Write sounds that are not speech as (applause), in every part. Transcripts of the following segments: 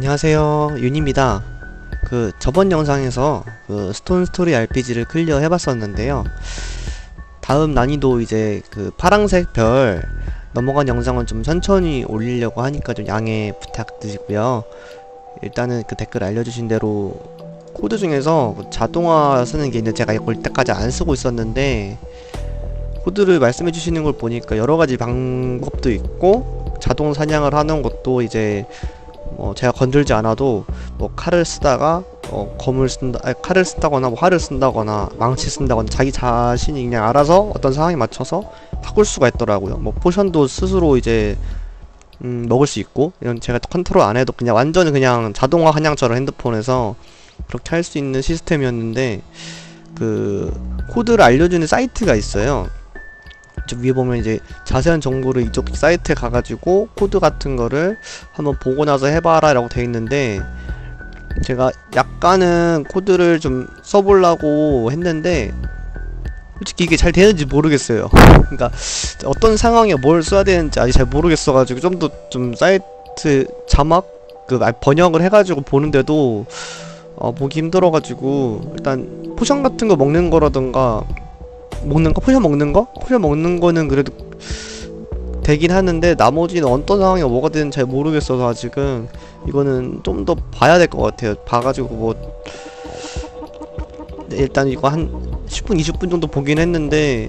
안녕하세요. 윤입니다. 그 저번 영상에서 그 스톤 스토리 RPG를 클리어 해봤었는데요. 다음 난이도 이제 그 파랑색 별 넘어간 영상은 좀 천천히 올리려고 하니까 좀 양해 부탁드리고요. 일단은 그 댓글 알려주신 대로 코드 중에서 그 자동화 쓰는 게 있는데 제가 이걸 이때까지 안 쓰고 있었는데 코드를 말씀해 주시는 걸 보니까 여러 가지 방법도 있고 자동 사냥을 하는 것도 이제 뭐 제가 건들지 않아도 뭐 칼을 쓰다가 어 검을 쓴다 아니, 칼을 쓴다거나 뭐 활을 쓴다거나 망치 쓴다거나 자기 자신이 그냥 알아서 어떤 상황에 맞춰서 바꿀 수가 있더라고요. 뭐 potion도 스스로 이제 음 먹을 수 있고 이런 제가 컨트롤 안 해도 그냥 완전히 그냥 자동화 한양처럼 핸드폰에서 그렇게 할 수 있는 시스템이었는데 그 코드를 알려주는 사이트가 있어요. 저 위에 보면 이제 자세한 정보를 이쪽 사이트에 가가지고 코드 같은 거를 한번 보고 나서 해봐라 라고 돼 있는데 제가 약간은 코드를 좀 써보려고 했는데 솔직히 이게 잘 되는지 모르겠어요. (laughs) 그러니까 어떤 상황에 뭘 써야 되는지 아직 잘 모르겠어가지고 좀 더좀 사이트 자막 그 아, 번역을 해가지고 보는데도 어, 보기 힘들어가지고 일단 potion 같은 거 먹는 거라던가 먹는 거? potion 먹는 거? potion 먹는 거는 그래도 되긴 하는데 나머지는 어떤 상황에 뭐가 되는지 잘 모르겠어서 아직은 이거는 좀 더 봐야 될 것 같아요 봐가지고 뭐 네, 일단 이거 한 10분 20분 정도 보긴 했는데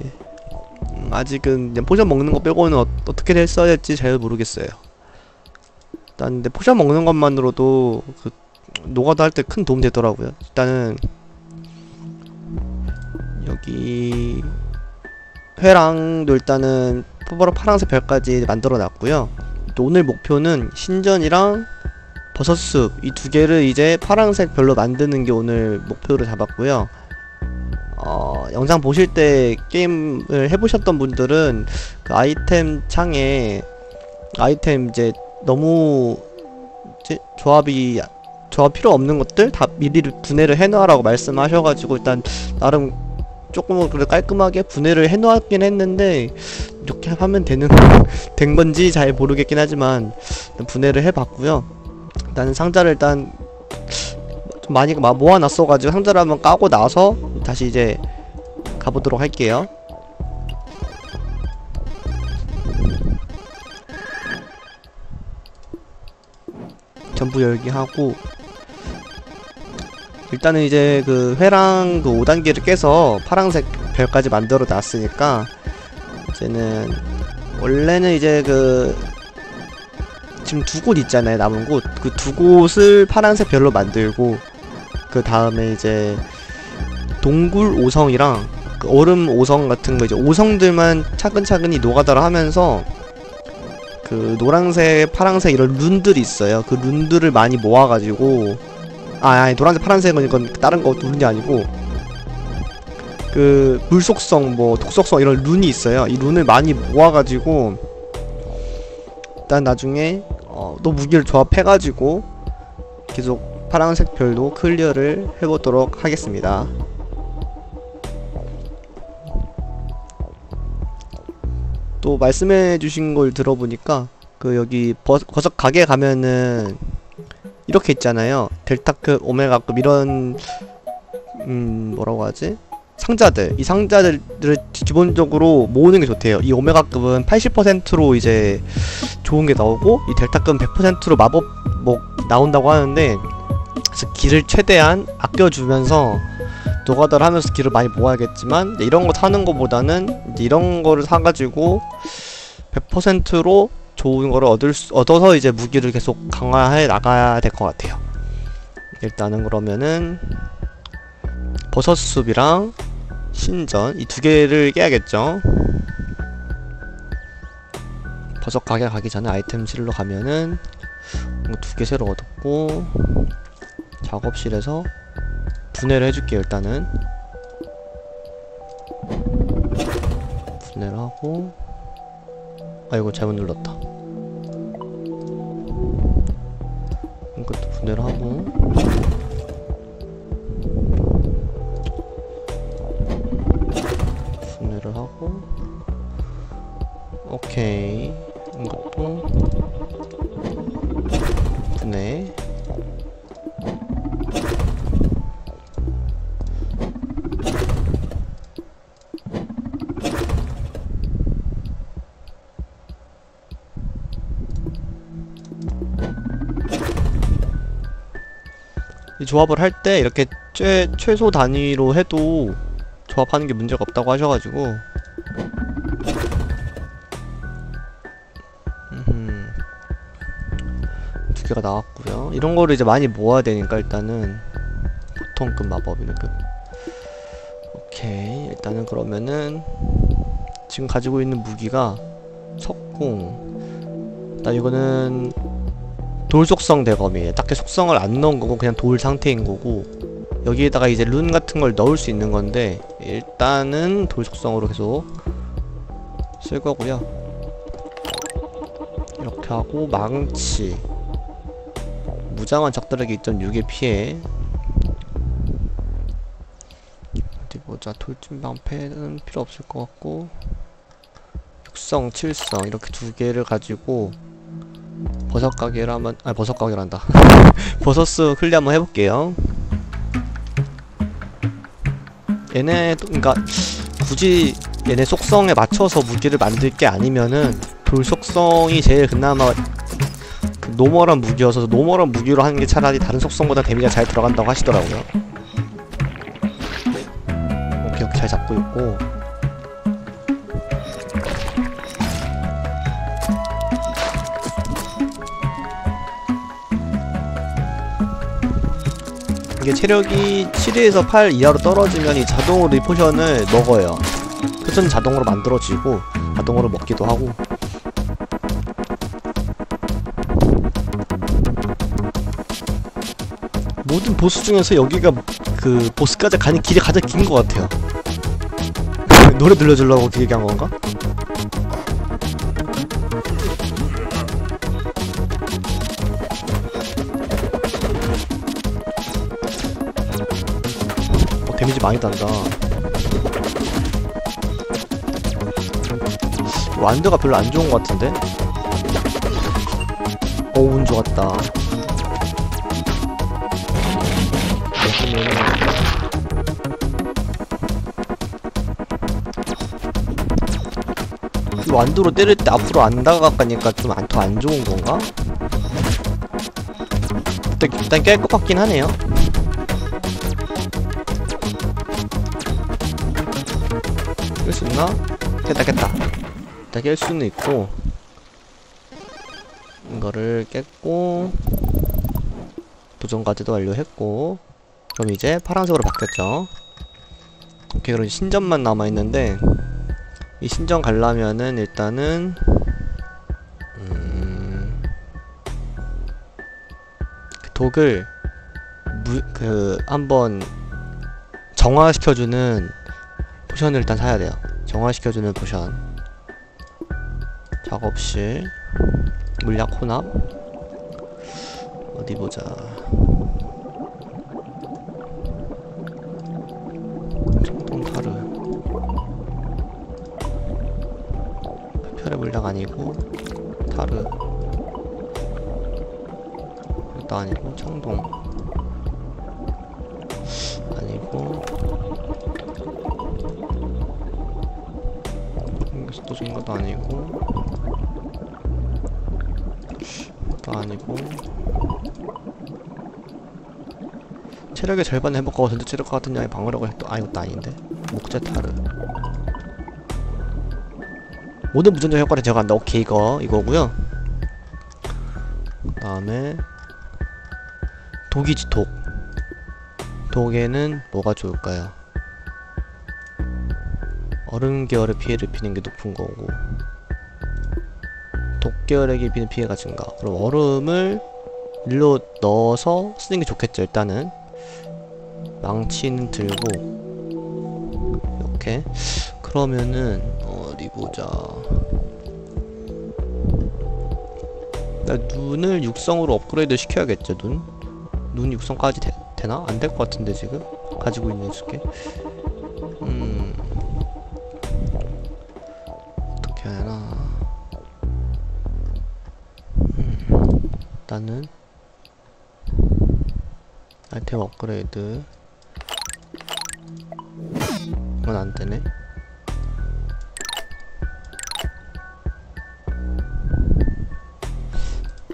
음, 아직은 potion 먹는 거 빼고는 어, 어떻게 했어야 될지 잘 모르겠어요 일단 근데 potion 먹는 것만으로도 그 노가다 할 때 큰 도움 되더라고요 일단은 여기 회랑도 일단은 포바로 파란색 별까지 만들어 놨고요. 또 오늘 목표는 신전이랑 버섯숲 이 두 개를 이제 파란색 별로 만드는 게 오늘 목표로 잡았고요. 어, 영상 보실 때 게임을 해보셨던 분들은 그 아이템 창에 아이템 이제 너무 이제 조합이 조합 필요 없는 것들 다 미리 분해를 해놔라고 말씀하셔가지고 일단 나름 조금은 그래 깔끔하게 분해를 해놓았긴 했는데 이렇게 하면 되는 (laughs) 된 건지 잘 모르겠긴 하지만 분해를 해봤고요. 일단 상자를 일단 좀 많이 마- 모아놨어가지고 상자를 한번 까고 나서 다시 이제 가보도록 할게요. 전부 열기 하고 일단은 이제 그 회랑 그 5단계를 깨서 파란색 별까지 만들어 놨으니까 이제는 원래는 이제 그 지금 두 곳 있잖아요 남은 곳 그 두 곳을 파란색 별로 만들고 그 다음에 이제 동굴 오성이랑 그 얼음 오성 같은 거 이제 오성들만 차근차근히 노가다를 하면서 그 노란색, 파란색 이런 룬들이 있어요. 그 룬들을 많이 모아가지고 아, 아니 노란색, 파란색은 이건 다른 거 룬이 아니고 그 물속성, 뭐 독속성 이런 룬이 있어요. 이 룬을 많이 모아가지고 일단 나중에 어, 또 무기를 조합해가지고 계속 파란색 별도 클리어를 해보도록 하겠습니다. 또 말씀해주신 걸 들어보니까 그 여기 버, 버섯 가게 가면은 이렇게 있잖아요. 델타급, 오메가급 이런 음 뭐라고 하지? 상자들 이 상자들을 기본적으로 모으는 게 좋대요. 이 오메가급은 80%로 이제 좋은 게 나오고 이 델타급은 100%로 마법 뭐 나온다고 하는데 그래서 길을 최대한 아껴주면서 노가다를 하면서 길을 많이 모아야겠지만 이런 거 사는 거보다는 이런 거를 사가지고 100%로 좋은 거를 얻을 수, 얻어서 이제 무기를 계속 강화해 나가야 될 것 같아요. 일단은 그러면은 버섯숲이랑 신전 이 두 개를 깨야겠죠. 버섯 가게 가기 전에 아이템실로 가면은 두 개 새로 얻었고 작업실에서 분해를 해줄게요 일단은 분해를 하고 아이고 잘못 눌렀다 분해를 하고 조합을 할 때 이렇게 최, 최소 단위로 해도 조합하는 게 문제가 없다고 하셔가지고. 음흠. 두 개가 나왔고요. 이런 거를 이제 많이 모아야 되니까 일단은 보통급 마법이급 오케이. 일단은 그러면은 지금 가지고 있는 무기가 석궁. 일단 이거는 돌 속성 대검이에요 딱히 속성을 안 넣은 거고 그냥 돌 상태인 거고 여기에다가 이제 룬 같은 걸 넣을 수 있는 건데 일단은 돌 속성으로 계속 쓸 거고요. 이렇게 하고 망치 무장한 적들에게 2.6의 피해. 어디 보자. 돌진 방패는 필요 없을 것 같고 6성, 7성 이렇게 두 개를 가지고 버섯 가게를 한번 아 버섯 가게란다. (laughs) 버섯 클리어 한번 해볼게요. 얘네 그니까 굳이 얘네 속성에 맞춰서 무기를 만들 게 아니면은 돌 속성이 제일 그나마 그 노멀한 무기여서 노멀한 무기로 하는 게 차라리 다른 속성보다 데미지가 잘 들어간다고 하시더라고요. 오케이 이렇게 잘 잡고 있고 이게 체력이 7에서 8 이하로 떨어지면 이 자동으로 이 포션을 먹어요. 포션 자동으로 만들어지고 자동으로 먹기도 하고. 모든 보스 중에서 여기가 그 보스까지 가는 길이 가장 긴 것 같아요. 노래 들려주려고 길게 한 건가? 많이 단다. 완드가 별로 안 좋은 것 같은데? 어, 운 좋았다. 이 완두로 때릴 때 앞으로 안 다가가니까 좀더안 좋은 건가? 일단, 일단 깰 것 같긴 하네요. 깰 수 있나? 깼다 깼다 일단 깰 수는 있고 이거를 깼고 도전까지도 완료했고 그럼 이제 파란색으로 바뀌었죠 오케이 그럼 신전만 남아있는데 이 신전 가려면은 일단은 음... 그 독을 무, 그 한번 정화시켜주는 포션을 일단 사야 돼요. 정화시켜주는 포션. 작업실. 물약 혼합. 어디 보자. 청동 타르. 별의 물약 아니고 타르. 이것도 아니고 청동. 아니고 여기서 또 좋은 것도 아니고. 또 아니고. 체력의 절반 회복하고 전투 체력과 같은 양의 방어력을 또 아, 이것도 아닌데. 목재 타르. 모든 무전자 효과를 제거한다. 오케이 이거. 이거고요. 그 다음에 독이지 독. 독에는 뭐가 좋을까요? 얼음 계열의 피해를 입히는 게 높은 거고 독 계열에게 입히는 피해가 증가 그럼 얼음을 일로 넣어서 쓰는 게 좋겠죠 일단은 망치는 들고 이렇게 그러면은 어디 보자 나 눈을 육성으로 업그레이드 시켜야겠죠 눈? 눈 육성까지 되, 되나? 안 될 것 같은데 지금? 가지고 있는 수게 일단은 아이템 업그레이드. 이건 안되네.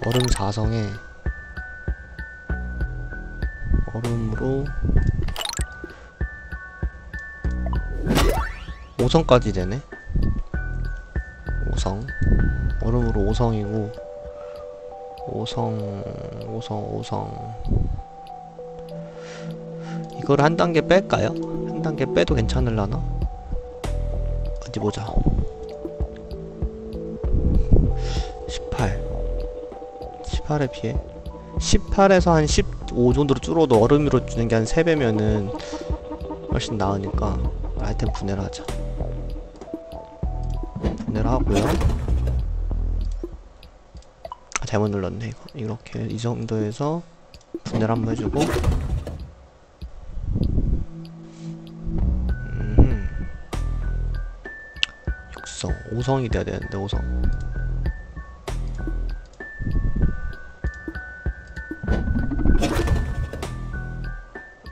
얼음 4성에 얼음으로 5성까지 되네. 5성. 얼음으로 5성이고 5성 5성 5성. 이걸 한 단계 뺄까요? 한 단계 빼도 괜찮을라나? 어디 보자. 18 18에 비해? 18에서 한 15 정도로 줄어도 얼음으로 주는 게 한 3배면은 훨씬 나으니까 아이템 분해를 하자. 분해를 하고요. 아, 잘못 눌렀네 이거 이렇게 이 정도에서 분해를 한번 해주고 음흠. 육성 5성이 돼야 되는데 5성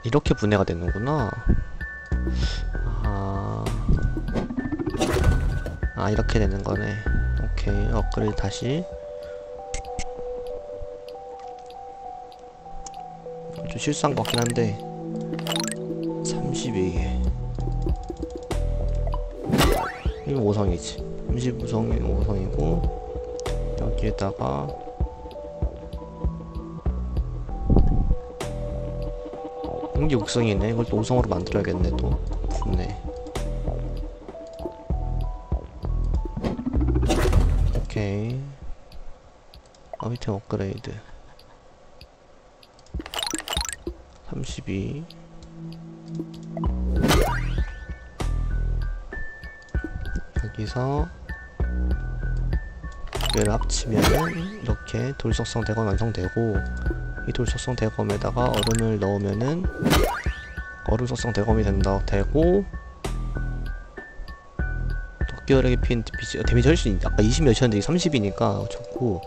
이렇게 분해가 되는구나. 아, 아 이렇게 되는 거네. 오케이, 업그레이드 다시. 좀 실수한 것 같긴 한데 32개 이거 5성이지 35성이 5성이고 여기에다가 이게 육성이네. 이걸 또 5성으로 만들어야겠네, 또. 좋네. 오케이. 아이템 업그레이드. 32. 여기서 두 개를 합치면은 이렇게 돌속성 대검 완성되고 이 돌속성 대검에다가 얼음을 넣으면은 얼음 속성 대검이 된다 되고 도끼열에게 핀 데미지, 데미지 훨씬 아까 20 몇이었는데 30이니까 좋고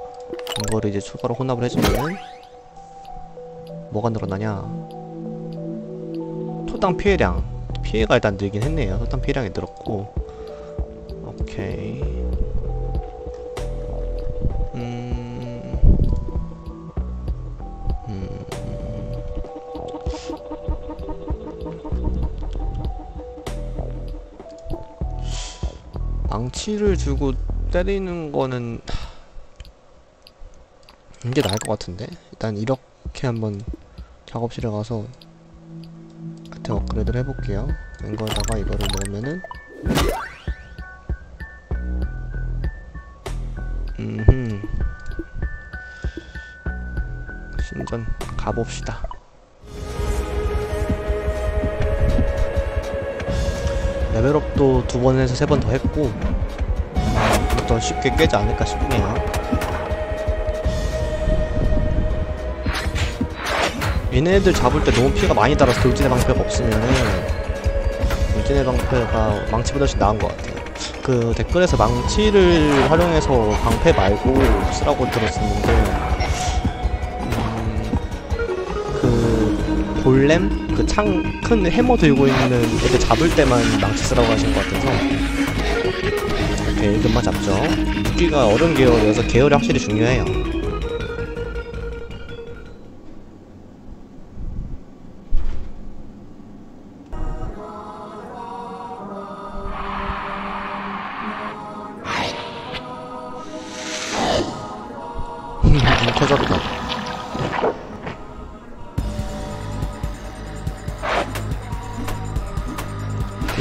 이거를 이제 추가로 혼합을 해주면은 뭐가 늘어나냐 토당 피해량 피해가 일단 늘긴 했네요. 토당 피해량이 늘었고. 오케이. 음... 음... 망치를 주고 때리는 거는 이게 나을 것 같은데? 일단 이렇게 한번 작업실에 가서 아이템 업그레이드를 해볼게요. 웬거에다가 이거를 넣으면은 음흠. 신전 가봅시다. 레벨업도 두 번에서 세 번 더 했고 더 쉽게 깨지 않을까 싶네요 얘네들 잡을 때 너무 피해가 많이 달아서 돌진의 방패가 없으면은 돌진의 방패가 망치보다 훨씬 나은 것 같아요. 그 댓글에서 망치를 활용해서 방패 말고 쓰라고 들었었는데 음, 그 골렘? 그 창 큰 해머 들고 있는 애들 잡을 때만 망치 쓰라고 하신 것 같아서 오케이 금방 잡죠. 무기가 얼음 계열이어서 계열이 확실히 중요해요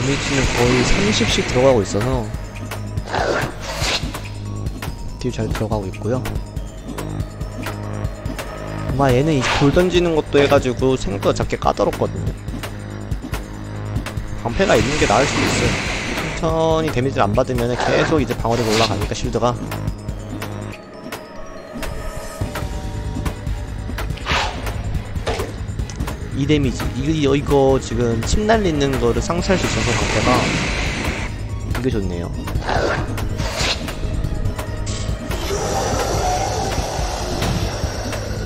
데미지는 거의 30씩 들어가고 있어서 딜 잘 들어가고 있고요. 아마 얘는 이 돌 던지는 것도 해가지고 생각보다 잡기 까다롭거든요. 방패가 있는 게 나을 수도 있어요. 천천히 데미지를 안 받으면 계속 이제 방어력이 올라가니까 쉴드가 이 데미지 이거, 이거 지금 침 날리는 거를 상쇄할 수 있어서 방패가 이게 좋네요.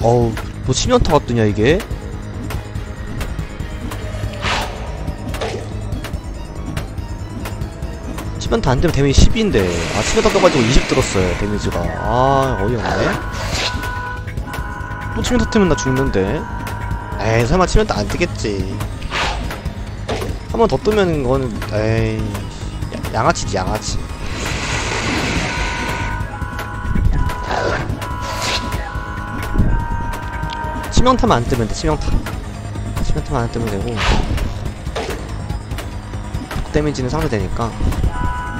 어우 뭐 치명타 같더냐 이게? 치명타 안되면 데미지 10인데. 아 치명타 떠가지고 20 들었어요 데미지가. 아 어이없네. 또 치명타 뜨면 나 죽는데 에이 설마 치면 또 안 뜨겠지. 한 번 더 뜨면 그거는 에이 야- 양아치지 양아치. 치명타만 안 뜨면 돼 치명타. 치명타만 안 뜨면 되고. 데미지는 상쇄되니까.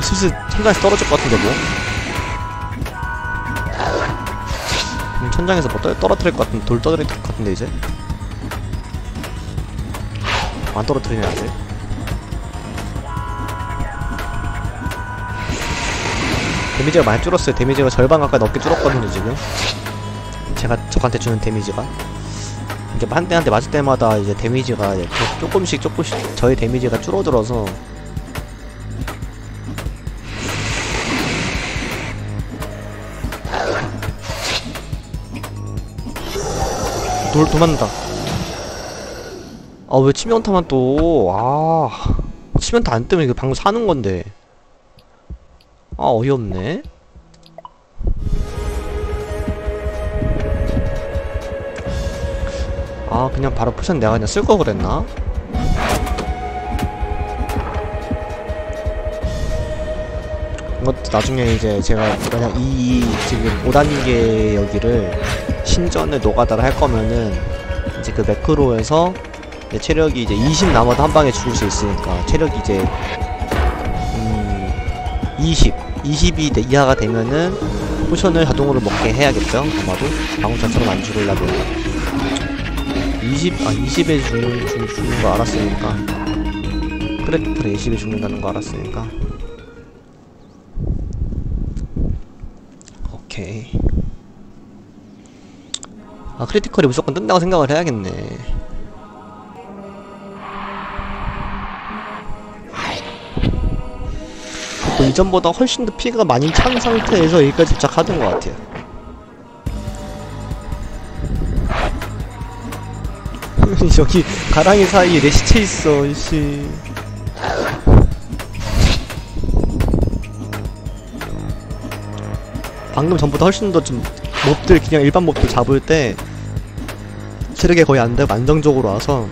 슬슬 천장에서 떨어질 것 같은데 뭐. 음, 천장에서 뭐 떨, 떨어뜨릴 것 같은 돌 떨어뜨릴 것 같은데 이제 안 떨어뜨리네 아직. 데미지가 많이 줄었어요. 데미지가 절반 가까이 넘게 줄었거든요 지금. 제가 적한테 주는 데미지가. 이제 한대 한 대 맞을 때마다 이제 데미지가 조금씩 조금씩 저의 데미지가 줄어들어서. 돌 도망다 아 왜 치명타만 또아 치명타 안 뜨면 이거 방금 사는 건데. 아 어이없네. 아 그냥 바로 포션 내가 그냥 쓸 거 그랬나? 이것도 나중에 이제 제가 그냥 이 지금 5단계 여기를 신전을 노가다를 할 거면은 이제 그 매크로에서 체력이 이제 20 남아도 한 방에 죽을 수 있으니까 체력이 이제 음 20, 20이 되- 이하가 되면은 포션을 자동으로 먹게 해야겠죠 아마도? 방울차처럼 안 죽으려면. 20, 아 20에 죽는, 죽, 죽는 거 알았으니까. 그래 20에 죽는다는 거 알았으니까. 오케이. 아 크리티컬이 무조건 뜬다고 생각을 해야겠네 또 이전보다 훨씬 더 피가 많이 찬 상태에서 여기까지 도착하던 것 같아요. (laughs) 여기 가랑이 사이에 내 시체 있어 이씨. 방금 전보다 훨씬 더 좀 몹들 그냥 일반 몹들 잡을 때 체력이 거의 안 되고 안정적으로 와서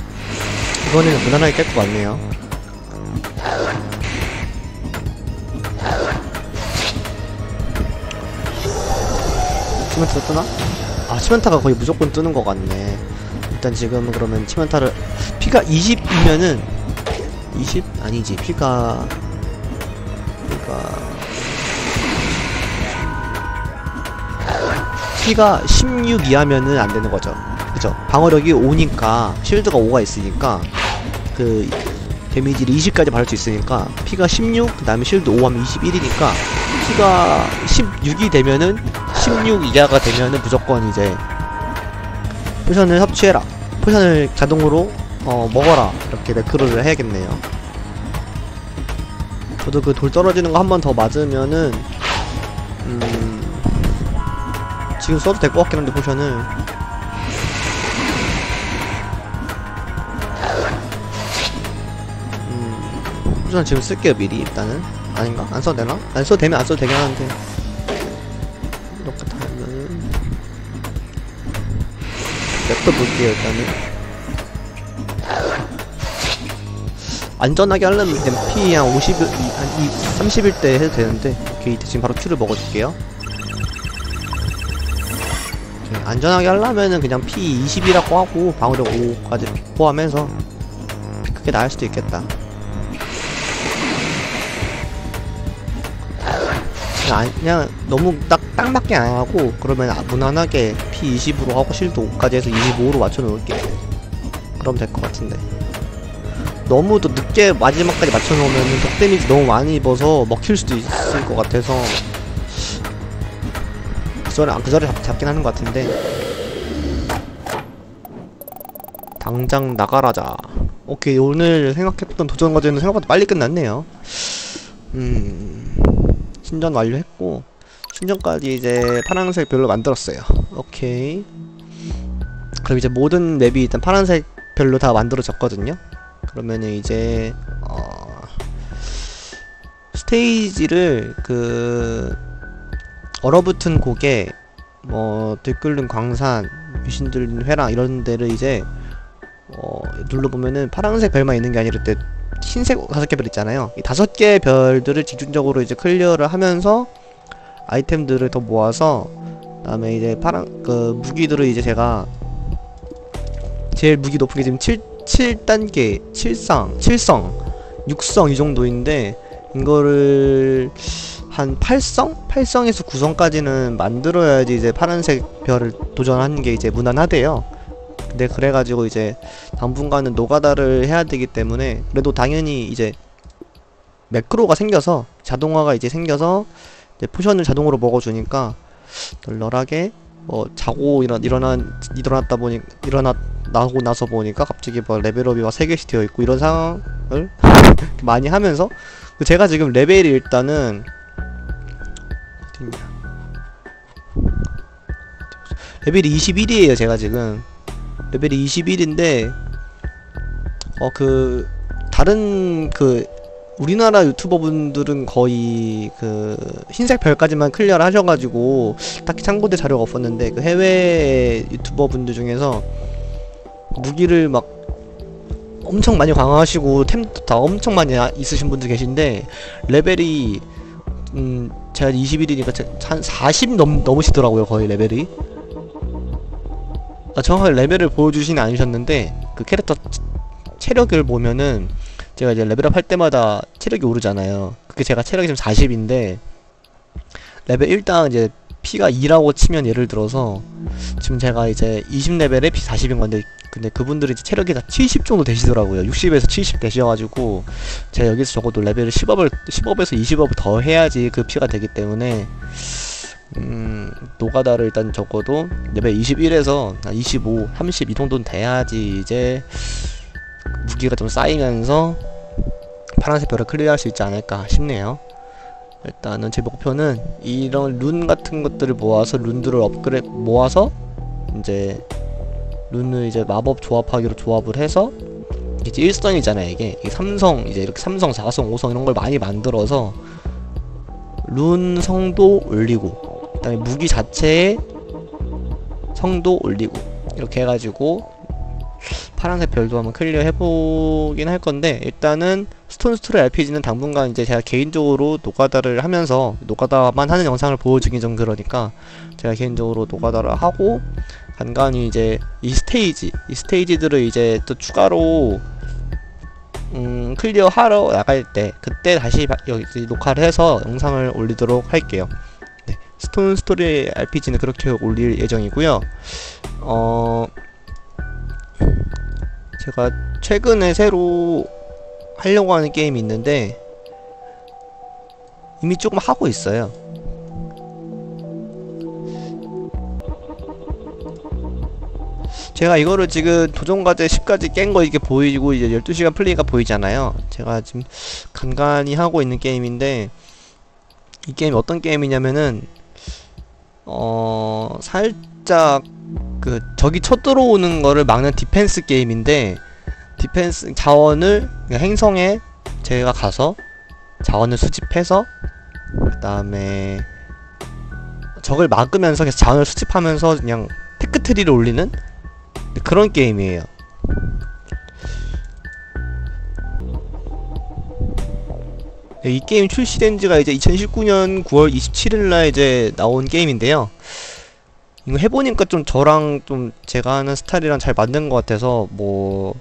이번에는 무난하게 깰 것 같네요 치멘타 뜨나? 아 치멘타가 거의 무조건 뜨는 것 같네 일단 지금 그러면 치멘타를 피가 20이면은 20? 아니지 피가 피가 피가 16 이하면은 안 되는 거죠. 그죠? 방어력이 5니까 쉴드가 5가 있으니까 그 데미지를 20까지 받을 수 있으니까 피가 16, 그 다음에 쉴드 5 하면 21이니까 피가 16이 되면은 16 이하가 되면은 무조건 이제 포션을 섭취해라. 포션을 자동으로 어 먹어라. 이렇게 매크로를 해야겠네요. 저도 그 돌 떨어지는 거 한 번 더 맞으면은 음 지금 써도 될 것 같긴 한데 포션을 음 포션 지금 쓸게요 미리 일단은 아닌가? 안 써도 되나? 안 써도 되면 안 써도 되긴 하는데 냅둬 볼게요 일단은. 안전하게 하려면 MP 한 50, 한 30일 때 해도 되는데 오케이 지금 바로 큐를 먹어줄게요. 안전하게 하려면은 그냥 P 20이라고 하고 방어력 5까지 포함해서 그게 나을 수도 있겠다. 그냥 너무 딱, 딱 맞게 안 하고 그러면 아- 무난하게 P 20으로 하고 실드 5까지 해서 25로 맞춰 놓을게. 그럼 될 것 같은데. 너무 또 늦게 마지막까지 맞춰 놓으면 독 데미지 너무 많이 입어서 먹힐 수도 있을 것 같아서 그 전에 그 전에 잡, 잡긴 하는 것 같은데. 당장 나가라자. 오케이 오늘 생각했던 도전 과제는 생각보다 빨리 끝났네요. 음 신전 완료했고 신전까지 이제 파란색 별로 만들었어요. 오케이. 그럼 이제 모든 맵이 일단 파란색 별로 다 만들어졌거든요. 그러면은 이제 어 스테이지를 그 얼어붙은 고개 뭐 들끓는 광산 귀신 들린 회랑 이런 데를 이제 어, 눌러보면은 파란색 별만 있는 게 아니라 이때 흰색 다섯 개 별 있잖아요. 이 다섯 개의 별들을 집중적으로 이제 클리어를 하면서 아이템들을 더 모아서 그다음에 이제 파란 그 무기들을 이제 제가 제일 무기 높은 게 지금 7 7단계 7성 7성 6성 이 정도인데 이거를 한 8성? 8성에서 9성까지는 만들어야지 이제 파란색 별을 도전하는 게 이제 무난하대요. 근데 그래가지고 이제 당분간은 노가다를 해야 되기 때문에 그래도 당연히 이제 매크로가 생겨서 자동화가 이제 생겨서 포션을 자동으로 먹어주니까 널널하게 어 자고 일어 일어난 일어났다 보니 일어나 나고 나서 보니까 갑자기 뭐 레벨업이 막 3개씩 되어 있고 이런 상황을 (laughs) 많이 하면서 그 제가 지금 레벨이 일단은 어딨냐 레벨이 21이에요 제가 지금. 레벨이 21인데 어 그 다른 그 우리나라 유튜버 분들은 거의 그 흰색 별까지만 클리어를 하셔가지고 딱히 참고될 자료가 없었는데 그 해외 유튜버 분들 중에서 무기를 막 엄청 많이 강화하시고 템도 다 엄청 많이 아- 있으신 분들 계신데 레벨이 음 제가 21이니까 한 40 넘, 넘으시더라고요 거의 레벨이. 아, 정확하게 레벨을 보여주시지는 않으셨는데 그 캐릭터 체- 체력을 보면은 제가 이제 레벨업 할 때마다 체력이 오르잖아요. 그게 제가 체력이 지금 40인데 레벨 1당 이제 피가 2라고 치면 예를 들어서 지금 제가 이제 20레벨에 피 40인 건데 근데 그분들이 이제 체력이 다 70 정도 되시더라고요. 60에서 70 되셔가지고 제가 여기서 적어도 레벨을 10업을 10업에서 20업을 더 해야지 그 피가 되기 때문에 음 노가다를 일단 적어도 레벨 21에서 25, 30 이 정도는 돼야지 이제 무기가 좀 쌓이면서 파란색 별을 클리어할 수 있지 않을까 싶네요. 일단은 제 목표는 이런 룬 같은 것들을 모아서 룬들을 업그레 모아서 이제 룬을 이제 마법 조합하기로 조합을 해서 이제 일성이잖아요 이게 이게 삼성 이제 이렇게 삼성, 사성, 오성 이런 걸 많이 만들어서 룬 성도 올리고 그다음에 무기 자체의 성도 올리고 이렇게 해가지고 파란색 별도 한번 클리어 해보긴 할 건데 일단은 스톤 스토리 RPG는 당분간 이제 제가 개인적으로 노가다를 하면서 노가다만 하는 영상을 보여주긴 좀 그러니까 제가 개인적으로 노가다를 하고 간간히 이제 이 스테이지 이 스테이지들을 이제 또 추가로 음 클리어 하러 나갈 때 그때 다시 바- 여기 녹화를 해서 영상을 올리도록 할게요. 네 스톤 스토리 RPG는 그렇게 올릴 예정이고요. 어 제가 최근에 새로 하려고 하는 게임이 있는데 이미 조금 하고 있어요. 제가 이거를 지금 도전과제 10까지 깬 거 이게 보이고 이제 12시간 플레이가 보이잖아요. 제가 지금 간간히 하고 있는 게임인데 이 게임이 어떤 게임이냐면은 어 살짝 그 적이 쳐들어오는 거를 막는 디펜스 게임인데 디펜스 자원을 그냥 행성에 제가 가서 자원을 수집해서 그 다음에 적을 막으면서 계속 자원을 수집하면서 그냥 tech tree를 올리는 그런 게임이에요. 네, 이 게임 출시된 지가 이제 2019년 9월 27일 날 이제 나온 게임인데요. 이거 해보니까 좀 저랑 좀 제가 하는 스타일이랑 잘 맞는 것 같아서 뭐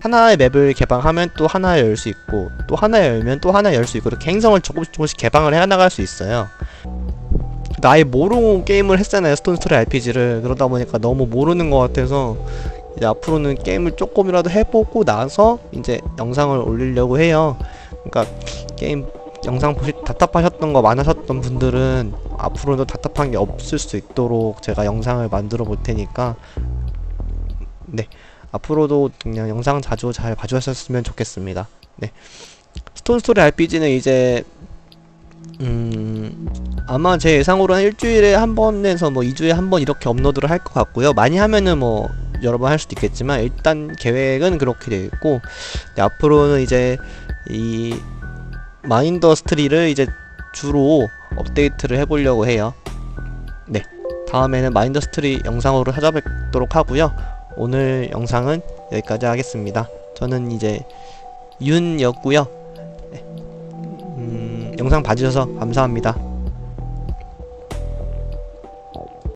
하나의 맵을 개방하면 또 하나 열 수 있고 또 하나 열면 또 하나 열 수 있고 이렇게 행성을 조금씩 조금씩 개방을 해나갈 수 있어요. 많이 모르고 게임을 했잖아요 Stone Story RPG를 그러다 보니까 너무 모르는 것 같아서 이제 앞으로는 게임을 조금이라도 해보고 나서 이제 영상을 올리려고 해요. 그러니까 게임 영상 보시 답답하셨던 거 많으셨던 분들은 앞으로도 답답한 게 없을 수 있도록 제가 영상을 만들어 볼 테니까 네 앞으로도 그냥 영상 자주 잘 봐주셨으면 좋겠습니다. 네 Stone Story RPG는 이제 음 아마 제 예상으로는 일주일에 한 번에서 뭐 2주에 한 번 이렇게 업로드를 할 것 같고요. 많이 하면은 뭐 여러 번 할 수도 있겠지만 일단 계획은 그렇게 되어 있고 네, 앞으로는 이제 이 Mindustry를 이제 주로 업데이트를 해보려고 해요. 네, 다음에는 Mindustry 영상으로 찾아뵙도록 하고요. 오늘 영상은 여기까지 하겠습니다. 저는 이제 윤이었고요. 네. 음, 영상 봐주셔서 감사합니다.